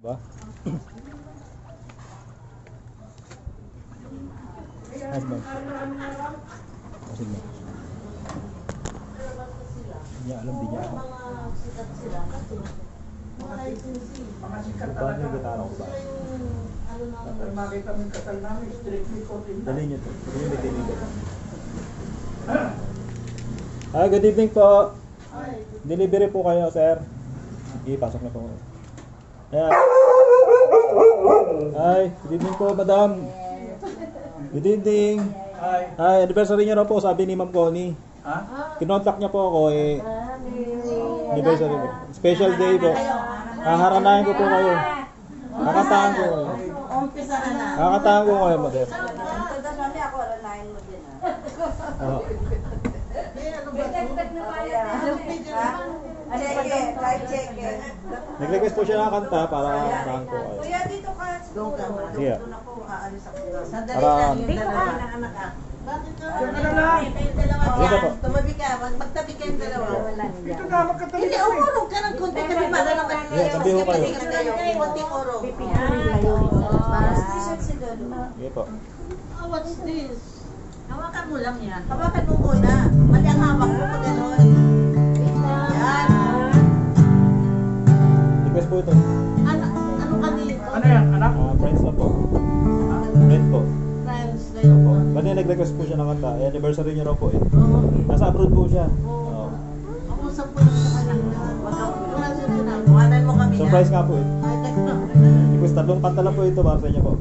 Ba? Husband. Kasi mo. Hindi niya alam, di niya alam. Paano yung gitara ko ba? Makita mo yung kasal namin, strictly 14 Dali niyo to. Dali may deliver. Ah, good evening po. Delivery po kayo, sir. Sige, pasok na po. Ayan. Hi, good evening po, madam. Good evening. Hi. Hi, anniversary niyo raw po, sabi ni Ma'am Connie. Ha? Kinontak niya po ako eh. Anniversary po. Special day po. Haharanahin ko po kayo. Kakataan ko kayo. Umpisa na na. Kakataan ko kayo, madam. Tapos mami ako, alalahin mo din ah. Oo. Check kahit check Nag-request po siya ng kanta para kakataan ko kayo. Kuya, dito ka. Doon ka. Sige. Doon ako aalis ako. Sandali lang yung dalawa. Ng anak ah. Bakit ka? Doon ka na lang. Yung dalawa Dito dyan. Tumabi ka. Mag magtabi kayong dalawa. Ito na, magkatabi Hindi, kami. umurong ka ng konti kasi naman Yeah, tabi ho kayo. Konting urong. Para t-shirt si Lolo. Sige po. Oh, what's this? Hawakan mo lang yan. Hawakan mo muna. Mali ang hawak mo pag. Bali nag-request po siya ng kanta. Eh, anniversary niya raw po eh. Oo. Nasa abroad po siya. Oo. Oo. Ako sa po lang sa. Wag ka wala siya. Buhanan mo kami Surprise nga po eh. Ay, text mo. Request tatlong kanta lang po ito para sa inyo po.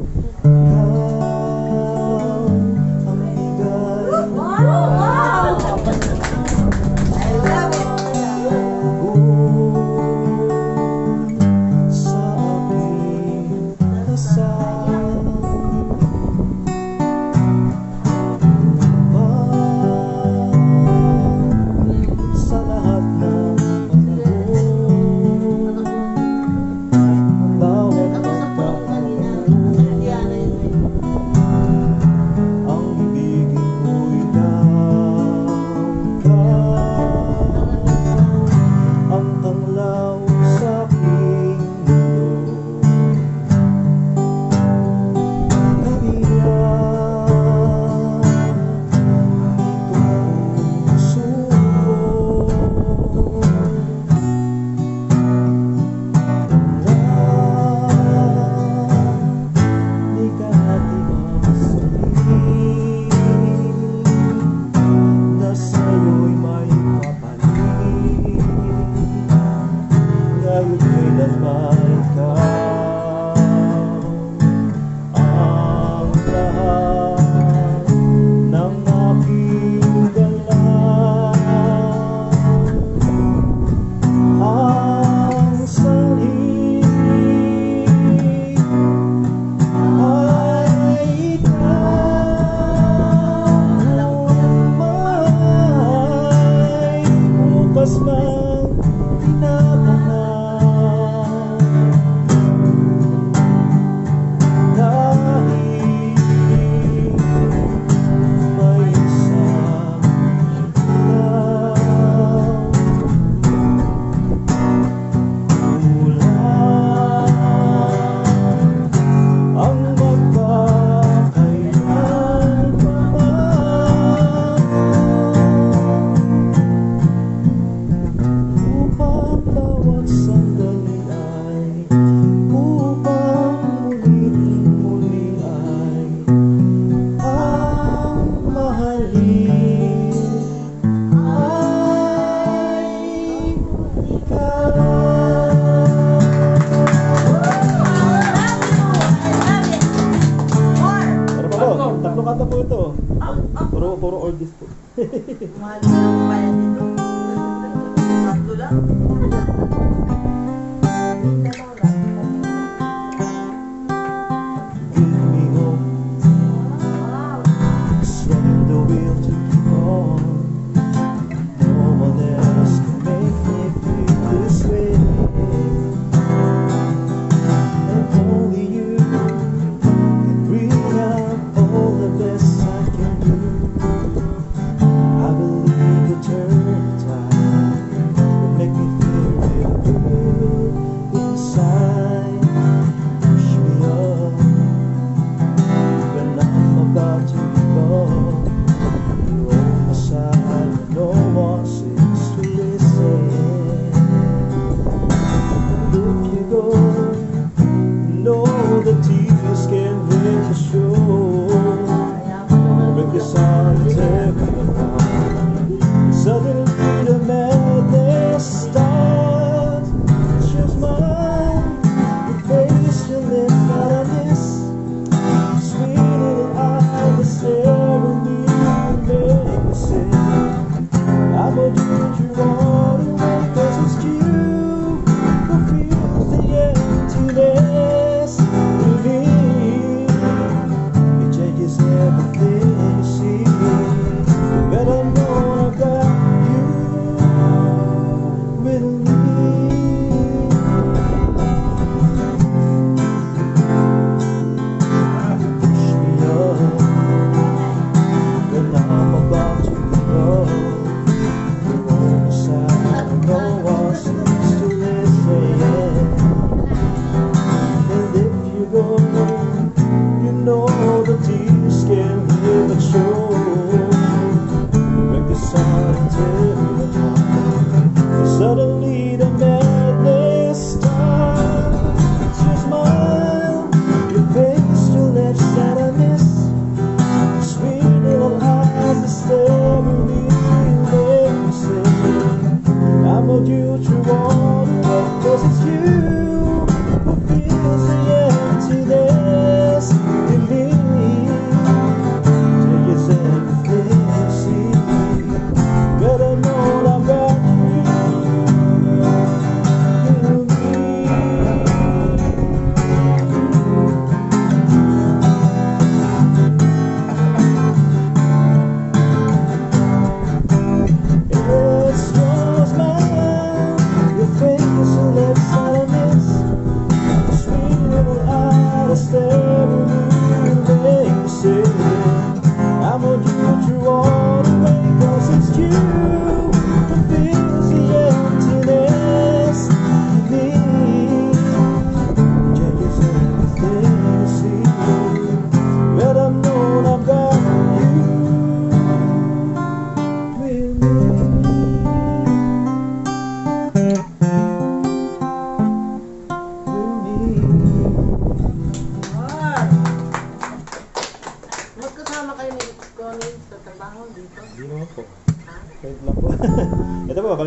Tatlong kanta po ito. Puro, puro oldies po. Mahal na pala dito. Sakto lang.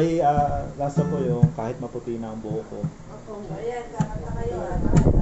Actually, ah, uh, last po yung kahit maputi na ang buhok ko. Opo, ayan, kakanta kayo. Ha?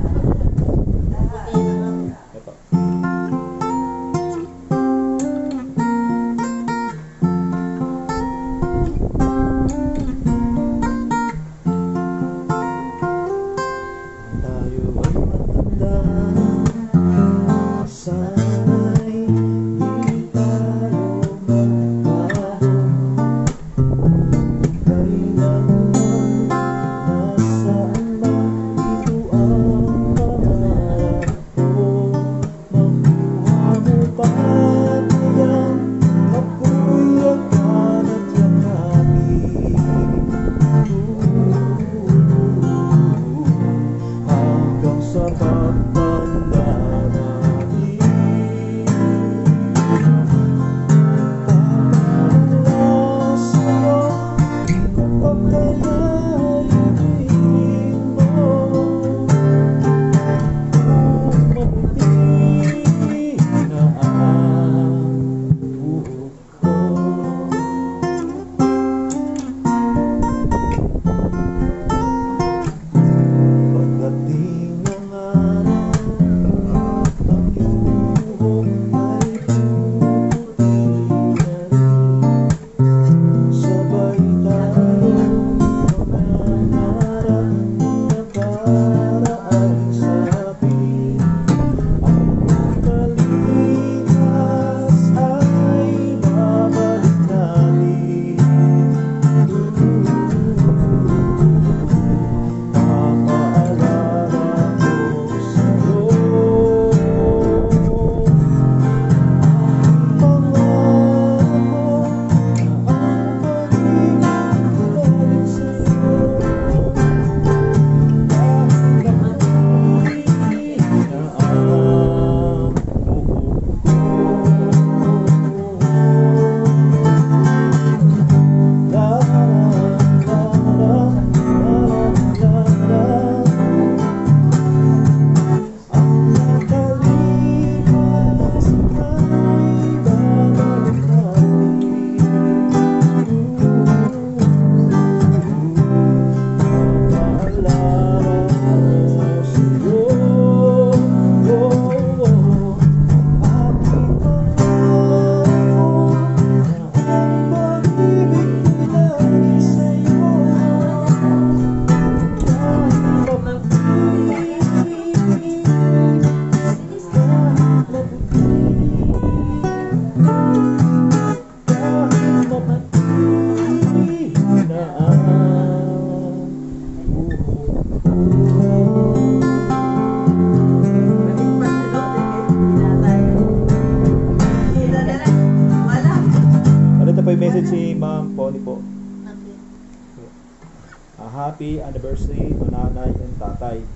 Happy anniversary to nanay and tatay.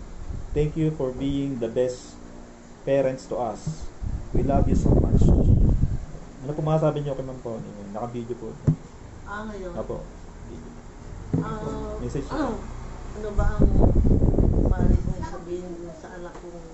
Thank you for being the best parents to us. We love you so much. Ano po masasabi niyo kay Ma'am Connie? Naka-video po. Ah, ngayon? Apo. Uh, Message ano, ano ba ang pare kong sabihin sa anak kong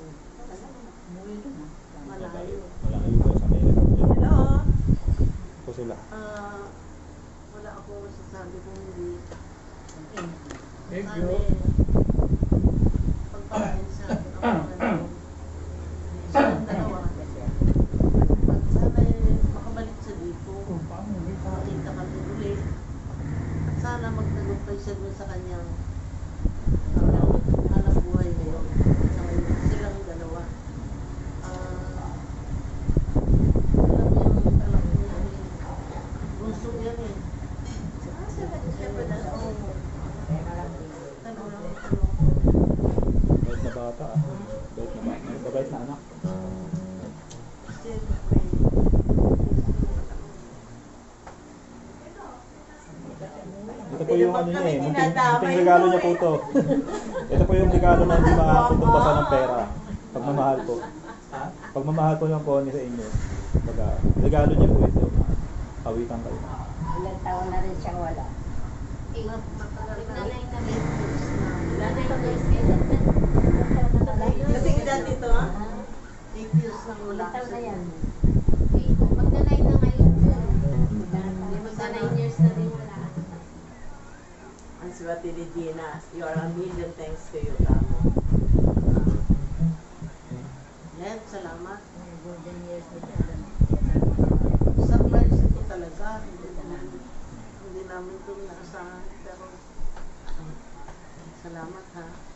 ano niya eh, munting, munting regalo niya po to. Ito po yung regalo na hindi makakapagpasan ng pera. Pagmamahal po. Pagmamahal po yung Connie sa inyo. Pagka, regalo niya po ito. Kawitan kayo. Ilang taon na rin siyang wala. Nanay na may Nanay na may Kasi edad ito ha? 8 years nang wala. Ilang taon na yan? Magna-9 na ngayon. Magna-9 years na rin wala. Ang swerte ni Gina, you are a million thanks to you, Kamo. Yan, salamat. May golden years na siya. Surprise ito talaga. Hindi namin, hindi namin ito naasahan. Pero, salamat ha.